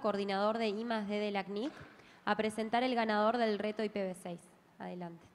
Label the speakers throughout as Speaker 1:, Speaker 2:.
Speaker 1: Coordinador de I D de la CNIC, a presentar el ganador del reto IPv6. Adelante.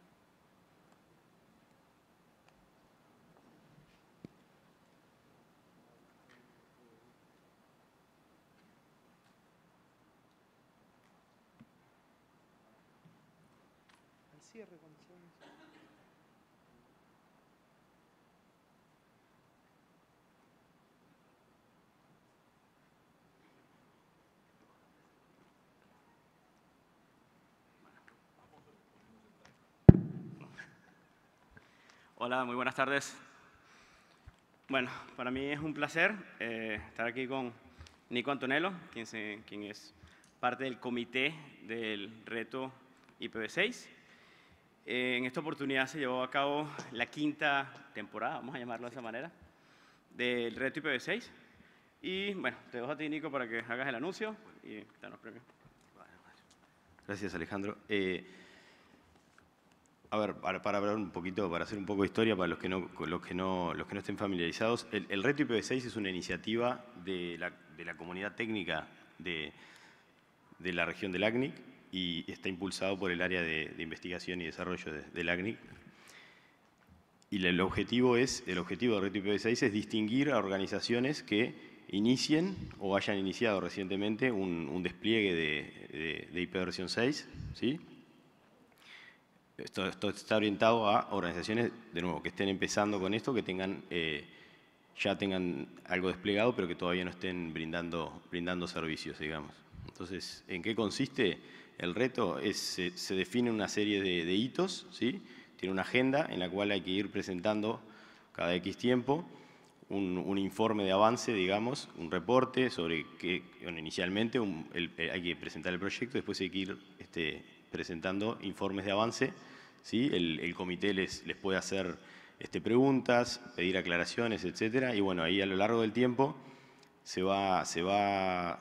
Speaker 2: Hola, muy buenas tardes. Bueno, para mí es un placer eh, estar aquí con Nico Antonello, quien, es parte del comité del reto IPv6. en esta oportunidad se llevó a cabo la quinta temporada, vamos a llamarlo de esa manera, del reto IPv6. Y bueno, te dejo a ti, Nico, para que hagas el anuncio y te los premios.
Speaker 3: Gracias, Alejandro. Eh, a ver, para, hablar un poquito, para hacer un poco de historia para los que no, los que no, los que no estén familiarizados, el, Reto IPv6 es una iniciativa de la, de comunidad técnica de, de, la región del ACNIC y está impulsado por el área de, investigación y desarrollo del ACNIC. Y el objetivo, es, el objetivo del Reto IPv6 es distinguir a organizaciones que inicien o hayan iniciado recientemente un, despliegue de, de, IP versión 6, ¿sí? Esto, está orientado a organizaciones, de nuevo, que estén empezando con esto, que tengan, eh, ya tengan algo desplegado, pero que todavía no estén brindando, brindando servicios, digamos. Entonces, ¿en qué consiste el reto? Se, define una serie de, hitos, ¿sí? tiene una agenda en la cual hay que ir presentando cada X tiempo un, informe de avance, digamos, un reporte sobre que, inicialmente hay que presentar el proyecto, después hay que ir este, presentando informes de avance. ¿sí? El, comité les, les, puede hacer este, preguntas, pedir aclaraciones, etc. Y bueno, ahí a lo largo del tiempo se va, se va,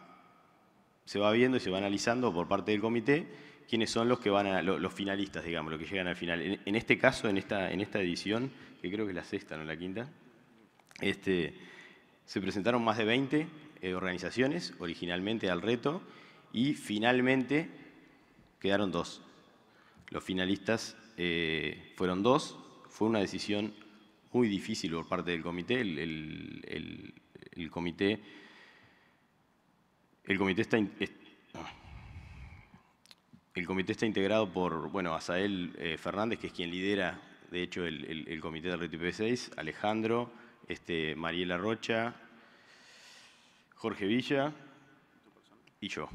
Speaker 3: se va viendo y se va analizando por parte del comité quiénes son los que van a, los, finalistas, digamos, los que llegan al final. En, este caso, en esta, en esta edición, que creo que es la sexta, no la quinta, este, se presentaron más de 20 eh, organizaciones originalmente al reto y finalmente quedaron dos. Los finalistas eh, fueron dos. Fue una decisión muy difícil por parte del comité. El, comité, está integrado por bueno, Asael eh, Fernández, que es quien lidera, de hecho, el, comité del RTP 6, Alejandro, este, Mariela Rocha, Jorge Villa y yo.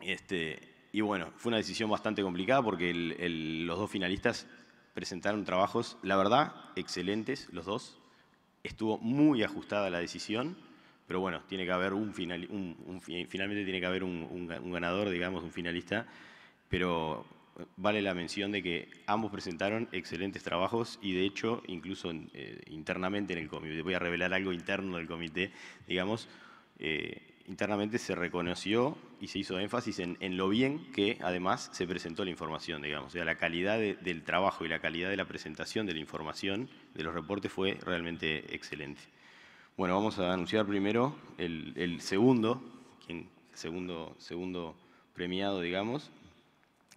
Speaker 3: Este, y bueno, fue una decisión bastante complicada porque los dos finalistas presentaron trabajos, la verdad, excelentes los dos. Estuvo muy ajustada la decisión, pero bueno, tiene que haber un, final, finalmente tiene que haber un, ganador, digamos, un finalista, pero vale la mención de que ambos presentaron excelentes trabajos y de hecho, incluso eh, internamente en el comité, voy a revelar algo interno del comité, digamos, eh, internamente se reconoció y se hizo énfasis en, lo bien que además se presentó la información, digamos. O sea, la calidad del trabajo y la calidad de la presentación de la información de los reportes fue realmente excelente. Bueno, vamos a anunciar primero el, segundo, segundo, segundo premiado, digamos,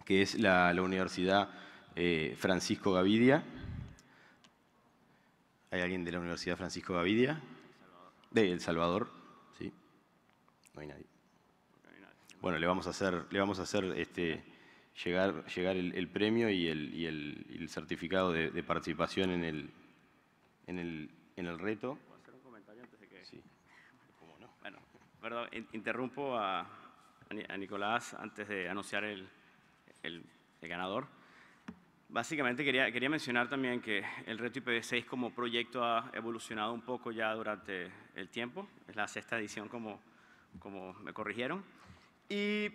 Speaker 3: que es la, Universidad eh, Francisco Gavidia. ¿Hay alguien de la Universidad Francisco Gavidia? De El Salvador. No hay nadie. Bueno, le vamos a hacer, le vamos a hacer este, llegar, llegar el, premio y el, certificado de, participación en el, en el, en el reto.
Speaker 2: ¿Puedo hacer un comentario antes de que...? Sí. ¿Cómo no? Bueno, perdón, interrumpo a, a Nicolás antes de anunciar el, el, ganador. Básicamente quería, quería mencionar también que el reto IPv6 como proyecto ha evolucionado un poco ya durante el tiempo. Es la sexta edición como como me corrigieron. Y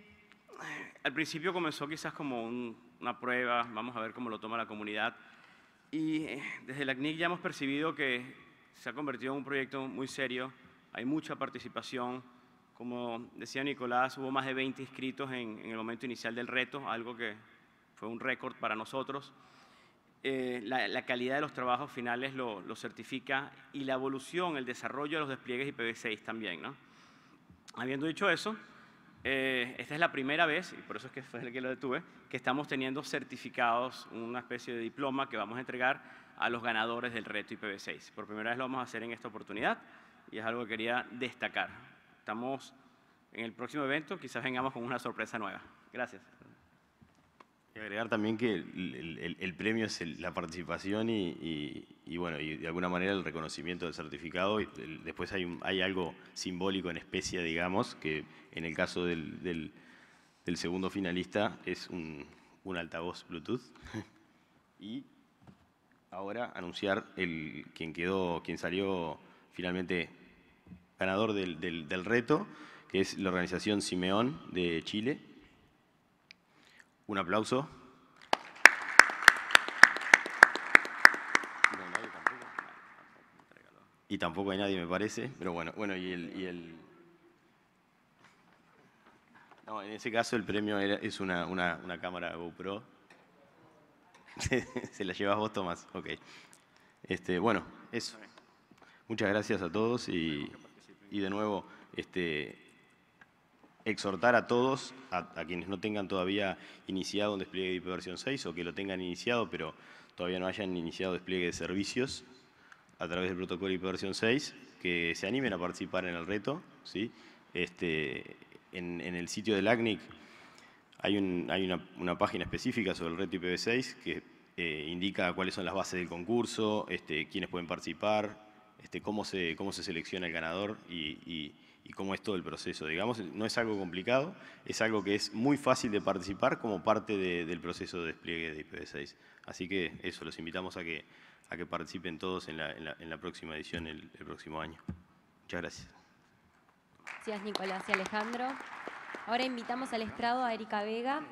Speaker 2: eh, al principio comenzó quizás como una prueba, vamos a ver cómo lo toma la comunidad. Y eh, desde la CNIC ya hemos percibido que se ha convertido en un proyecto muy serio, hay mucha participación. Como decía Nicolás, hubo más de 20 inscritos en, el momento inicial del reto, algo que fue un récord para nosotros. Eh, la, calidad de los trabajos finales lo, lo, certifica y la evolución, el desarrollo de los despliegues IPv6 también. ¿no? Habiendo dicho eso, eh, esta es la primera vez, y por eso es que fue el que lo detuve, que estamos teniendo certificados, una especie de diploma que vamos a entregar a los ganadores del reto IPv6. Por primera vez lo vamos a hacer en esta oportunidad y es algo que quería destacar. Estamos en el próximo evento, quizás vengamos con una sorpresa nueva. Gracias.
Speaker 3: Y agregar también que el, premio es la participación y, bueno, y de alguna manera el reconocimiento del certificado. Y después hay, algo simbólico en especie, digamos, que en el caso del, segundo finalista es un, altavoz Bluetooth. y ahora anunciar el, quien quedó, quien salió finalmente ganador del reto, que es la organización Simeón de Chile. Un aplauso. Y tampoco hay nadie, me parece. Pero bueno, bueno, y el. y el- No, en ese caso el premio era- es una, una- una cámara GoPro. Se la llevas vos, Tomás. Ok. Este, bueno, eso. Muchas gracias a todos y, y de nuevo, este, exhortar a todos, a, quienes no tengan todavía iniciado un despliegue de IP versión 6 o que lo tengan iniciado pero todavía no hayan iniciado despliegue de servicios a través del protocolo IP versión 6, que se animen a participar en el reto. ¿sí? Este, en, el sitio del ACNIC hay, un- hay una, una página específica sobre el reto IPv6 que eh, indica cuáles son las bases del concurso, este, quiénes pueden participar, este, cómo, se, cómo se selecciona el ganador y- y cómo es todo el proceso. Digamos, no es algo complicado, es algo que es muy fácil de participar como parte de- del proceso de despliegue de IPv6. Así que eso, los invitamos a que, a que participen todos en la, en la- en la próxima edición el, el próximo año. Muchas gracias.
Speaker 1: Gracias, Nicolás y Alejandro. Ahora invitamos al estrado a Erika Vega,